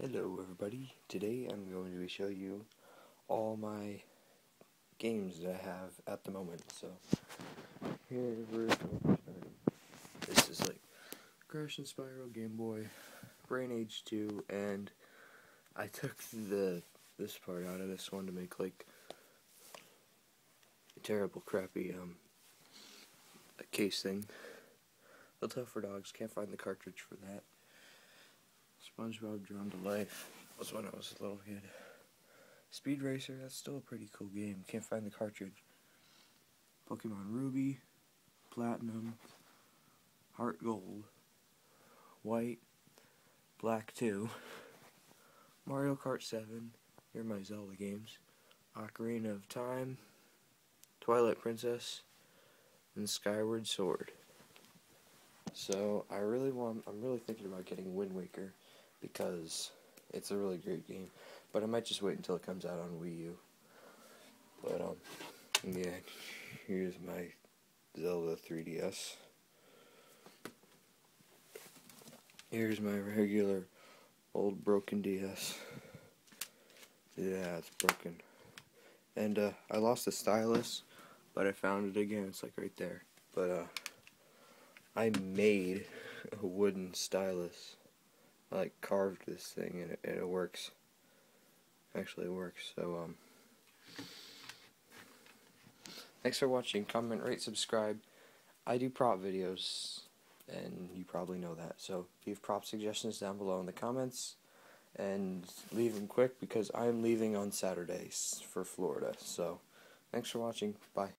Hello everybody, today I'm going to show you all my games that I have at the moment, so here we're This is like Crash and Spyro Game Boy, Brain Age 2, and I took the this part out of this one to make like a terrible crappy um a case thing. Tougher Dogs, can't find the cartridge for that. SpongeBob Drawn to Life was when I was a little kid. Speed Racer, that's still a pretty cool game. Can't find the cartridge. Pokemon Ruby, Platinum, Heart Gold, White, Black 2, Mario Kart 7, here are my Zelda games, Ocarina of Time, Twilight Princess, and Skyward Sword. So I really want, I'm really thinking about getting Wind Waker because it's a really great game. But I might just wait until it comes out on Wii U. But um, yeah, here's my Zelda 3DS. Here's my regular old broken DS. Yeah, it's broken. And uh, I lost the stylus, but I found it again. It's like right there. But uh, I made a wooden stylus like carved this thing and it, and it works. Actually works. So um Thanks for watching. Comment, rate, subscribe. I do prop videos and you probably know that. So leave prop suggestions down below in the comments and leave them quick because I'm leaving on Saturdays for Florida. So thanks for watching. Bye.